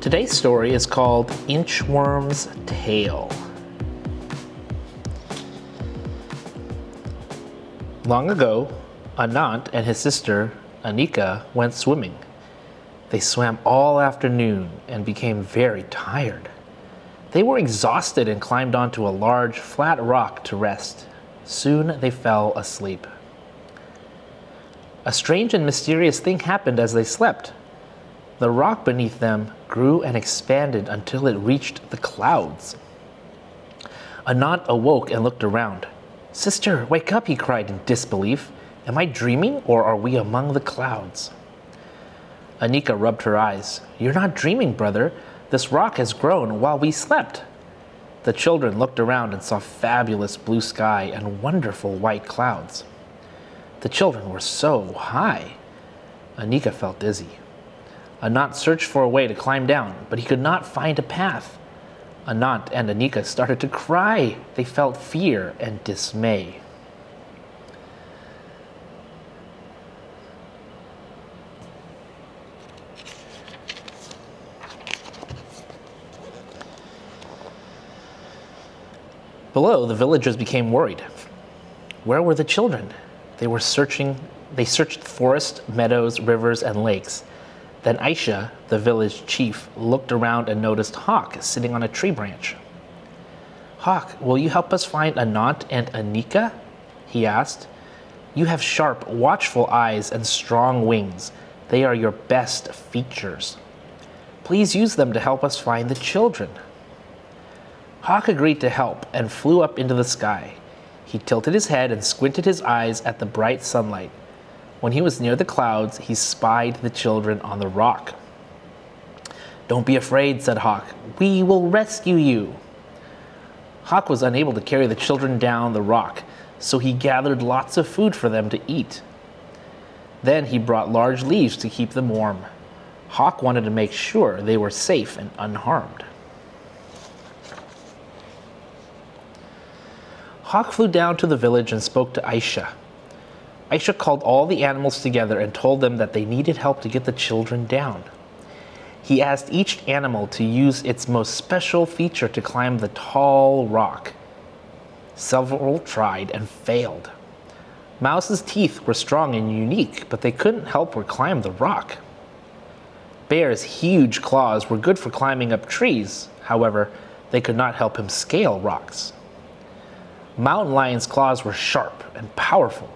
Today's story is called Inchworm's Tale. Long ago, Anant and his sister Anika went swimming. They swam all afternoon and became very tired. They were exhausted and climbed onto a large, flat rock to rest. Soon they fell asleep. A strange and mysterious thing happened as they slept. The rock beneath them grew and expanded until it reached the clouds. Anant awoke and looked around. Sister, wake up, he cried in disbelief. Am I dreaming or are we among the clouds? Anika rubbed her eyes. You're not dreaming, brother. This rock has grown while we slept. The children looked around and saw fabulous blue sky and wonderful white clouds. The children were so high. Anika felt dizzy. Anant searched for a way to climb down, but he could not find a path. Anant and Anika started to cry. They felt fear and dismay. Below, the villagers became worried. Where were the children? They were searching, they searched forests, meadows, rivers, and lakes. Then Aisha, the village chief, looked around and noticed Hawk sitting on a tree branch. Hawk, will you help us find Anant and Anika? He asked. You have sharp, watchful eyes and strong wings. They are your best features. Please use them to help us find the children. Hawk agreed to help and flew up into the sky. He tilted his head and squinted his eyes at the bright sunlight. When he was near the clouds, he spied the children on the rock. Don't be afraid, said Hawk. We will rescue you. Hawk was unable to carry the children down the rock, so he gathered lots of food for them to eat. Then he brought large leaves to keep them warm. Hawk wanted to make sure they were safe and unharmed. Hawk flew down to the village and spoke to Aisha. Aisha called all the animals together and told them that they needed help to get the children down. He asked each animal to use its most special feature to climb the tall rock. Several tried and failed. Mouse's teeth were strong and unique, but they couldn't help her climb the rock. Bear's huge claws were good for climbing up trees, however, they could not help him scale rocks. Mountain Lion's claws were sharp and powerful,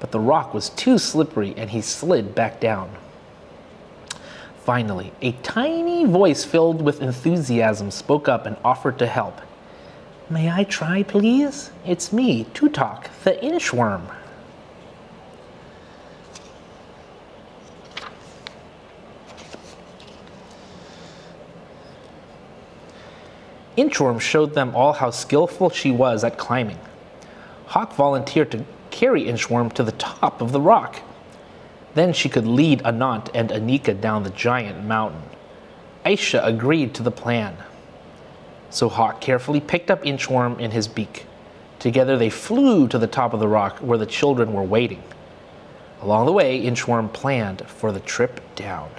but the rock was too slippery and he slid back down. Finally, a tiny voice filled with enthusiasm spoke up and offered to help. May I try, please? It's me, Tutok, the inchworm. Inchworm showed them all how skillful she was at climbing. Hawk volunteered to carry Inchworm to the top of the rock. Then she could lead Anant and Anika down the giant mountain. Aisha agreed to the plan. So Hawk carefully picked up Inchworm in his beak. Together they flew to the top of the rock where the children were waiting. Along the way, Inchworm planned for the trip down.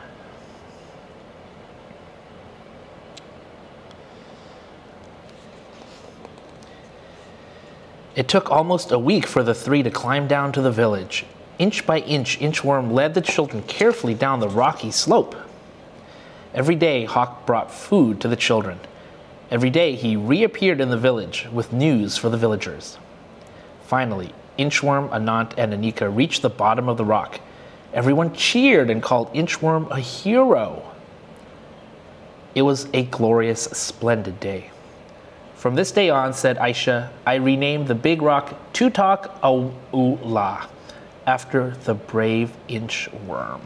It took almost a week for the three to climb down to the village. Inch by inch, Inchworm led the children carefully down the rocky slope. Every day, Hawk brought food to the children. Every day, he reappeared in the village with news for the villagers. Finally, Inchworm, Anant, and Anika reached the bottom of the rock. Everyone cheered and called Inchworm a hero. It was a glorious, splendid day. From this day on, said Aisha, I renamed the big rock Tutok Aula after the brave inchworm.